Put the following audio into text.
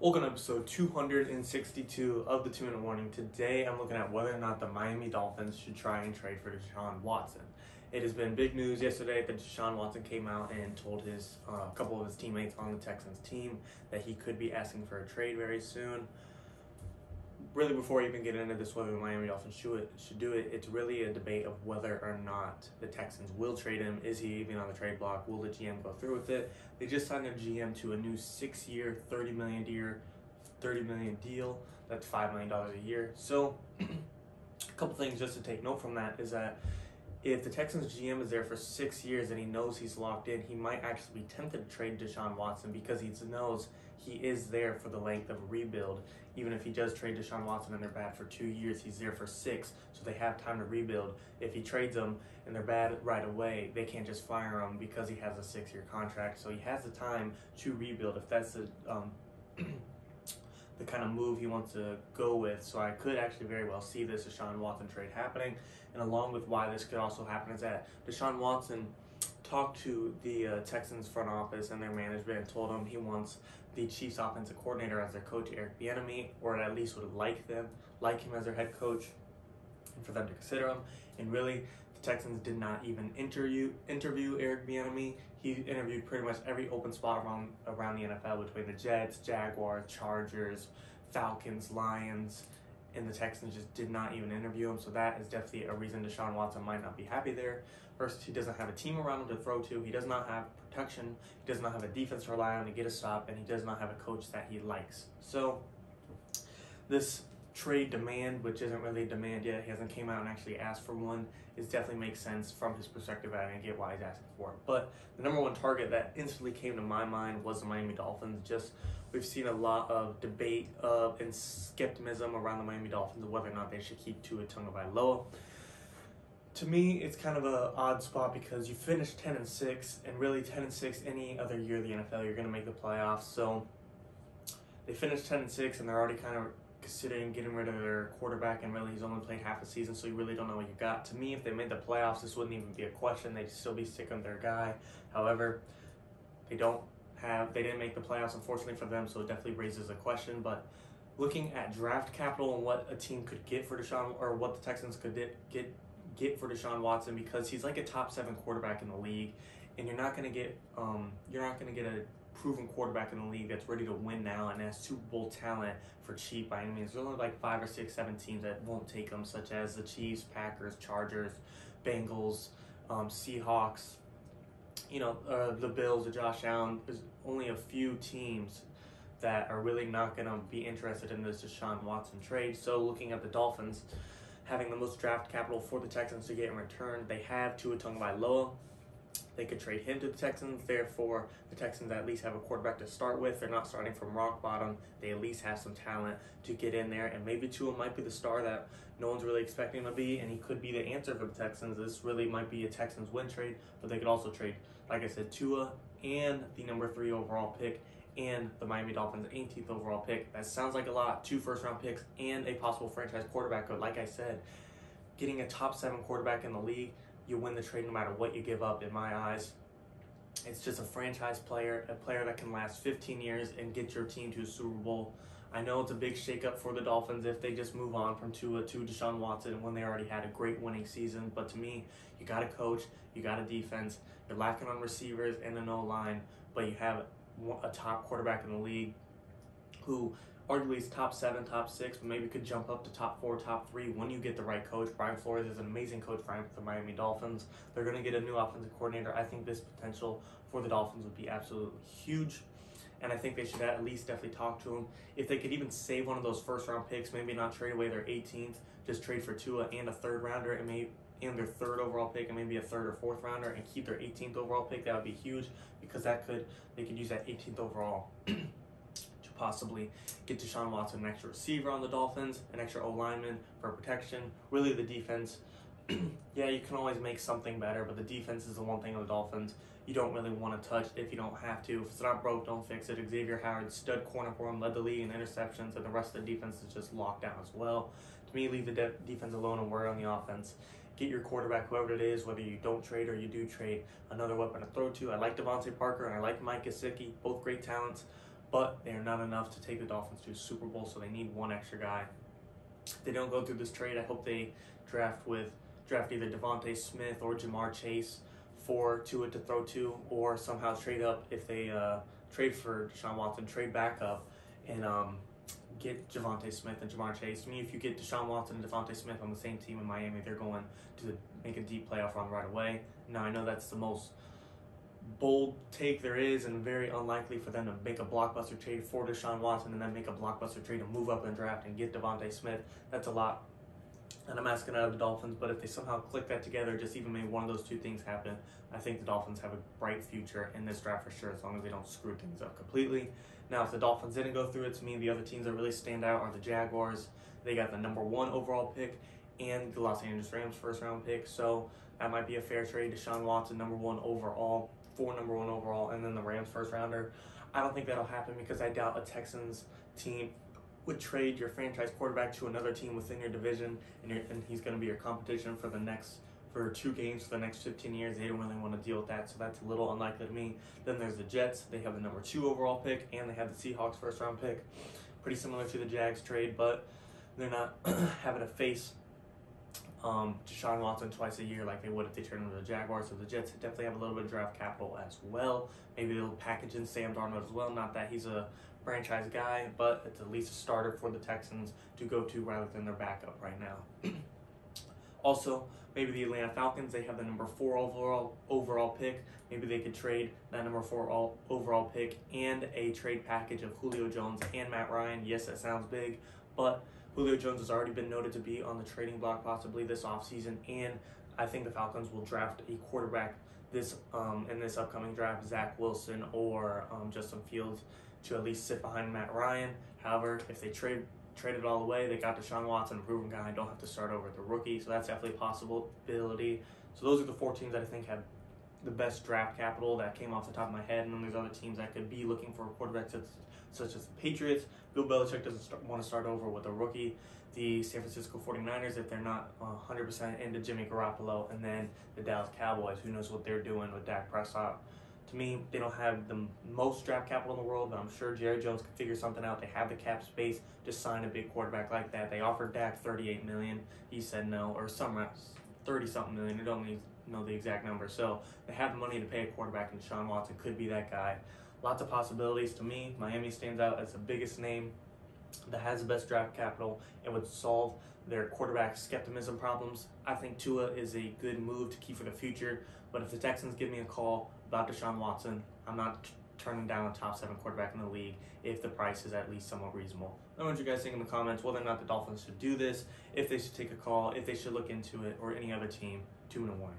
Welcome to episode 262 of the Two Minute Warning. Today I'm looking at whether or not the Miami Dolphins should try and trade for Deshaun Watson. It has been big news yesterday that Deshaun Watson came out and told his uh, a couple of his teammates on the Texans team that he could be asking for a trade very soon. Really, before we even get into this, whether the Miami Dolphins should should do it, it's really a debate of whether or not the Texans will trade him. Is he even on the trade block? Will the GM go through with it? They just signed a GM to a new six-year, thirty million year, thirty million deal. That's five million dollars a year. So, a couple things just to take note from that is that if the Texans GM is there for six years and he knows he's locked in, he might actually be tempted to trade Deshaun Watson because he knows he is there for the length of a rebuild. Even if he does trade Deshaun Watson and they're bad for two years, he's there for six, so they have time to rebuild. If he trades them and they're bad right away, they can't just fire him because he has a six-year contract. So he has the time to rebuild if that's the um, the kind of move he wants to go with. So I could actually very well see this Deshaun Watson trade happening. And along with why this could also happen is that Deshaun Watson talked to the uh, Texans front office and their management and told them he wants the Chiefs offensive coordinator as their coach, Eric Bieniemy, or at least would like them, like him as their head coach, and for them to consider him. And really, the Texans did not even interview interview Eric Bieniemy. He interviewed pretty much every open spot around around the NFL between the Jets, Jaguars, Chargers, Falcons, Lions, and the Texans just did not even interview him. So that is definitely a reason Deshaun Watson might not be happy there. First, he doesn't have a team around him to throw to. He does not have protection. He does not have a defense to rely on to get a stop, and he does not have a coach that he likes. So this trade demand, which isn't really a demand yet, he hasn't came out and actually asked for one, is definitely makes sense from his perspective, I get why he's asking for it. But the number one target that instantly came to my mind was the Miami Dolphins. Just we've seen a lot of debate of and skepticism around the Miami Dolphins of whether or not they should keep Tua Tagovailoa. To me, it's kind of an odd spot because you finished ten and six, and really ten and six any other year of the NFL, you're going to make the playoffs. So they finished ten and six, and they're already kind of considering getting rid of their quarterback, and really he's only played half a season, so you really don't know what you got. To me, if they made the playoffs, this wouldn't even be a question. They'd still be sticking with their guy. However, they don't have they didn't make the playoffs, unfortunately for them, so it definitely raises a question. But looking at draft capital and what a team could get for Deshaun, or what the Texans could get get for Deshaun Watson, because he's like a top seven quarterback in the league, and you're not going to get um, you're not going to get a proven quarterback in the league that's ready to win now and has Super Bowl talent for cheap by any means. There's only like five or six, seven teams that won't take him, such as the Chiefs, Packers, Chargers, Bengals, um, Seahawks. You know, uh, the Bills, the Josh Allen. There's only a few teams that are really not going to be interested in this Deshaun Watson trade. So, looking at the Dolphins having the most draft capital for the Texans to get in return, they have Tua Tagovailoa they could trade him to the Texans. Therefore, the Texans at least have a quarterback to start with. They're not starting from rock bottom. They at least have some talent to get in there. And maybe Tua might be the star that no one's really expecting to be, and he could be the answer for the Texans. This really might be a Texans win trade, but they could also trade, like I said, Tua and the number three overall pick and the Miami Dolphins 18th overall pick. That sounds like a lot. Two first round picks and a possible franchise quarterback. But like I said, getting a top seven quarterback in the league you win the trade no matter what you give up in my eyes. It's just a franchise player, a player that can last 15 years and get your team to a Super Bowl. I know it's a big shakeup for the Dolphins if they just move on from Tua to Deshaun Watson when they already had a great winning season. But to me, you got a coach, you got a defense, you're lacking on receivers and a no line, but you have a top quarterback in the league who arguably is top seven, top six, but maybe could jump up to top four, top three when you get the right coach. Brian Flores is an amazing coach for the Miami Dolphins. They're going to get a new offensive coordinator. I think this potential for the Dolphins would be absolutely huge. And I think they should at least definitely talk to him. If they could even save one of those first round picks, maybe not trade away their 18th, just trade for Tua and a third rounder and maybe and their third overall pick and maybe a third or fourth rounder and keep their 18th overall pick, that would be huge because that could they could use that 18th overall possibly get Deshaun Watson an extra receiver on the Dolphins, an extra O lineman for protection. Really, the defense. yeah, you can always make something better, but the defense is the one thing of the Dolphins you don't really want to touch if you don't have to. If it's not broke, don't fix it. Xavien Howard, stud corner for him, led the league in interceptions, and the rest of the defense is just locked down as well. To me, leave the de- defense alone and worry on the offense. Get your quarterback, whoever it is, whether you don't trade or you do trade, another weapon to throw to. I like DeVante Parker and I like Mike Gesicki, both great talents. But they are not enough to take the Dolphins to a Super Bowl, so they need one extra guy. If they don't go through this trade, I hope they draft with draft either DeVonta Smith or Ja'Marr Chase for Tua to throw to, or somehow trade up if they uh, trade for Deshaun Watson, trade back up, and um, get DeVonta Smith and Ja'Marr Chase. To me, if you get Deshaun Watson and DeVonta Smith on the same team in Miami, they're going to make a deep playoff run right away. Now, I know that's the most bold take there is and very unlikely for them to make a blockbuster trade for Deshaun Watson and then make a blockbuster trade to move up in the draft and get DeVonta Smith. That's a lot. And I'm asking out of the Dolphins, but if they somehow click that together, just even make one of those two things happen, I think the Dolphins have a bright future in this draft for sure, as long as they don't screw things up completely. Now, if the Dolphins didn't go through it, to me, the other teams that really stand out are the Jaguars. They got the number one overall pick and the Los Angeles Rams first round pick, so that might be a fair trade. Deshaun Watson, number one overall four number one overall, and then the Rams first rounder. I don't think that'll happen because I doubt a Texans team would trade your franchise quarterback to another team within your division, and, and he's going to be your competition for the next for two games for the next 15 years. They don't really want to deal with that, so that's a little unlikely to me. Then there's the Jets. They have the number two overall pick, and they have the Seahawks first round pick. Pretty similar to the Jags trade, but they're not having to face um, Deshaun Watson twice a year like they would if they turned into the Jaguars. So the Jets definitely have a little bit of draft capital as well. Maybe they'll package in Sam Darnold as well. Not that he's a franchise guy, but it's at least a starter for the Texans to go to rather than their backup right now. also, maybe the Atlanta Falcons, they have the number four overall overall pick. Maybe they could trade that number four all, overall pick and a trade package of Julio Jones and Matt Ryan. Yes, that sounds big, but Julio Jones has already been noted to be on the trading block possibly this offseason, and I think the Falcons will draft a quarterback this um, in this upcoming draft, Zach Wilson or um, Justin Fields, to at least sit behind Matt Ryan. However, if they trade trade it all away, they got Deshaun Watson, a proven guy. Don't have to start over with the rookie, so that's definitely a possibility. So those are the four teams that I think have the best draft capital that came off the top of my head, and then there's other teams that could be looking for a quarterback such, such as the Patriots. Bill Belichick doesn't start, want to start over with a rookie. The San Francisco 49ers, if they're not 100% into Jimmy Garoppolo, and then the Dallas Cowboys, who knows what they're doing with Dak Prescott. To me, they don't have the most draft capital in the world, but I'm sure Jerry Jones can figure something out. They have the cap space to sign a big quarterback like that. They offered Dak 38 million. He said no, or some 30 something million. It don't know the exact number. So they have the money to pay a quarterback, and Sean Watson could be that guy. Lots of possibilities to me. Miami stands out as the biggest name that has the best draft capital and would solve their quarterback skepticism problems. I think Tua is a good move to keep for the future. But if the Texans give me a call about Deshaun Watson, I'm not turning down a top seven quarterback in the league if the price is at least somewhat reasonable. I want to you guys think in the comments whether or not the Dolphins should do this, if they should take a call, if they should look into it, or any other team. Two minute warning.